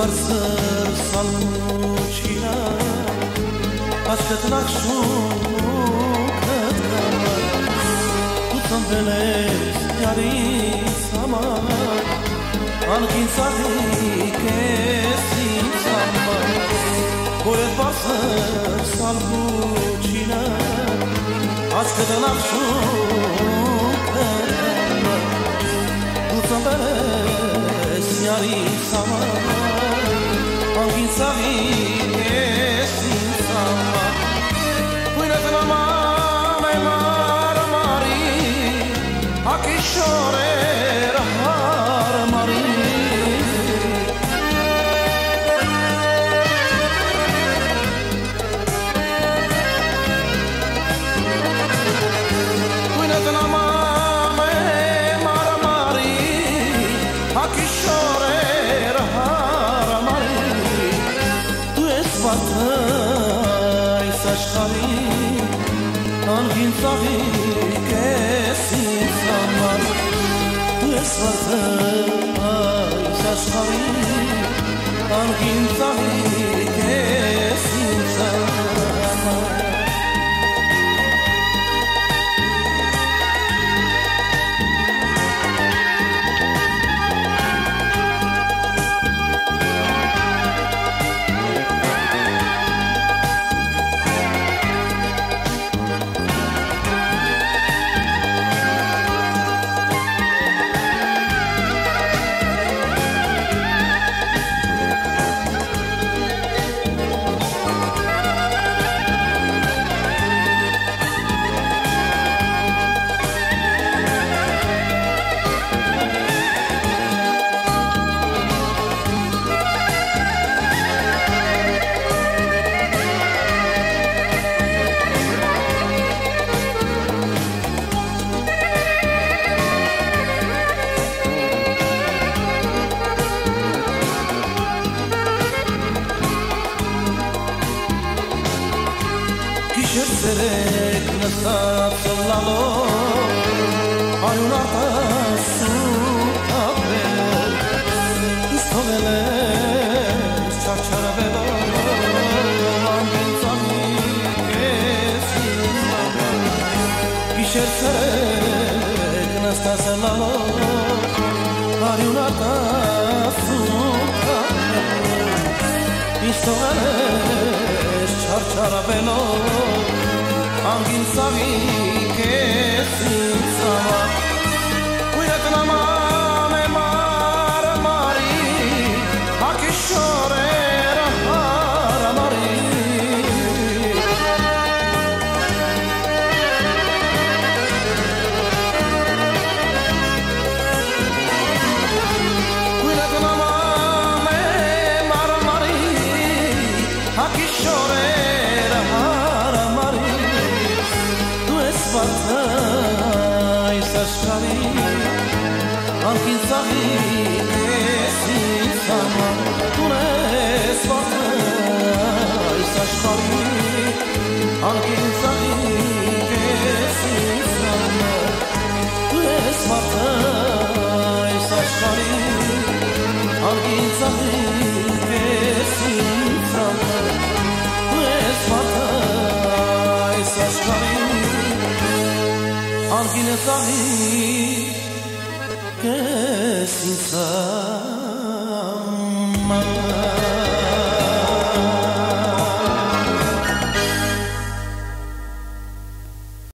Barcelona Aşkı nakşu kadar Tutan bele yari sama Alkin sadi kesi sama Boyet Barcelona Aşkı nakşu kadar Tutan bele yari sama Vin să vine Sfânta Pune-te la mamei Mare mari mari. Pune-te la mamei Mare աշխարհի անգին ծաղի կեսից համար Դու ես vatais աշխարհի անգին ծաղի Գիշեր ցերեկ նստած լալով Արյուն արտասուտ ապրել Իս թողել ես չարչարավելով Ամեն ծամի կես ինձ Գիշեր ցերեկ նստած լալով Արյուն արտասուտ ապրել Իս թողել ես չարչարավելով Hangi sarı kesin sana fatai sashkari Anche in sahi che si sama Tu es fatai sashkari Anche in sahi che si sama Tu es fatai sashkari Անգին ծաղի կեսին ծաղը Ու ես վատայս աշխարի عارفين صحيح كاس مسمر